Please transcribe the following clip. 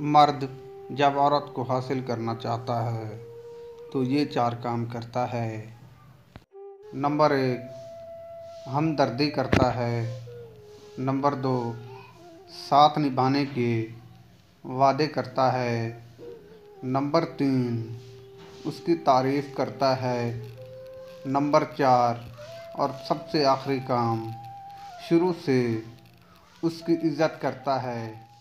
मर्द जब औरत को हासिल करना चाहता है तो ये चार काम करता है। नंबर एक, हमदर्दी करता है। नंबर दो, साथ निभाने के वादे करता है। नंबर तीन, उसकी तारीफ़ करता है। नंबर चार, और सबसे आखिरी काम, शुरू से उसकी इज़्ज़त करता है।